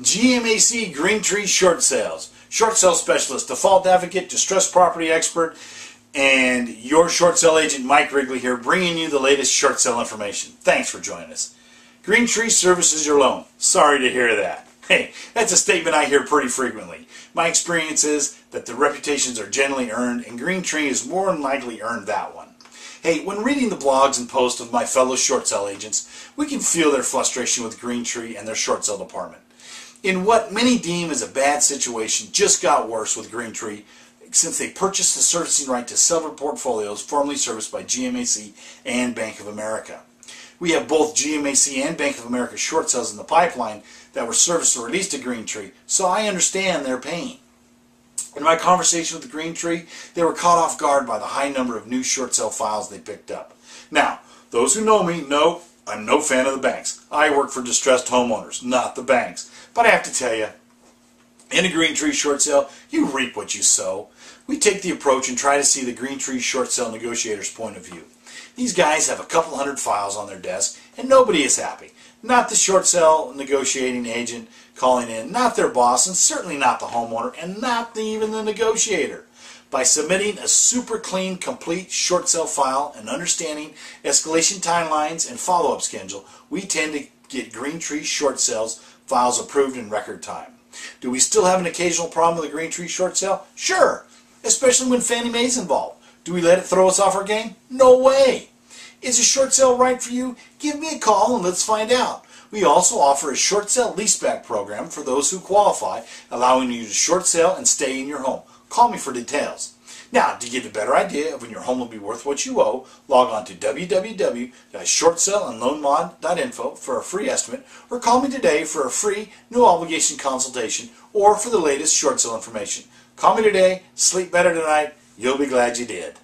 GMAC Green Tree Short Sales. Short sale specialist, default advocate, distressed property expert, and your short sale agent Mike Rigley here bringing you the latest short sale information. Thanks for joining us. Green Tree services your loan. Sorry to hear that. Hey, that's a statement I hear pretty frequently. My experience is that the reputations are generally earned, and Green Tree is more than likely earned that one. Hey, when reading the blogs and posts of my fellow short sale agents, we can feel their frustration with Green Tree and their short sale department. In what many deem as a bad situation, just got worse with Greentree since they purchased the servicing right to several portfolios formerly serviced by GMAC and Bank of America. We have both GMAC and Bank of America short sales in the pipeline that were serviced or released to Greentree, so I understand their pain. In my conversation with Greentree, they were caught off guard by the high number of new short sale files they picked up. Now, those who know me know I'm no fan of the banks. I work for distressed homeowners, not the banks. But I have to tell you, in a Green Tree short sale, you reap what you sow. We take the approach and try to see the Green Tree short sale negotiator's point of view. These guys have a couple hundred files on their desk, and nobody is happy. Not the short sale negotiating agent calling in, not their boss, and certainly not the homeowner, and not the, even the negotiator. By submitting a super clean, complete short sale file and understanding escalation timelines and follow-up schedule, we tend to get Green Tree short sales files approved in record time. Do we still have an occasional problem with a Green Tree short sale? Sure, especially when Fannie Mae's involved. Do we let it throw us off our game? No way. Is a short sale right for you? Give me a call and let's find out. We also offer a short sale leaseback program for those who qualify, allowing you to short sale and stay in your home. Call me for details. Now, to get a better idea of when your home will be worth what you owe, log on to www.shortsaleandloanmod.info for a free estimate, or call me today for a free, no obligation consultation, or for the latest short sale information. Call me today, sleep better tonight, you'll be glad you did.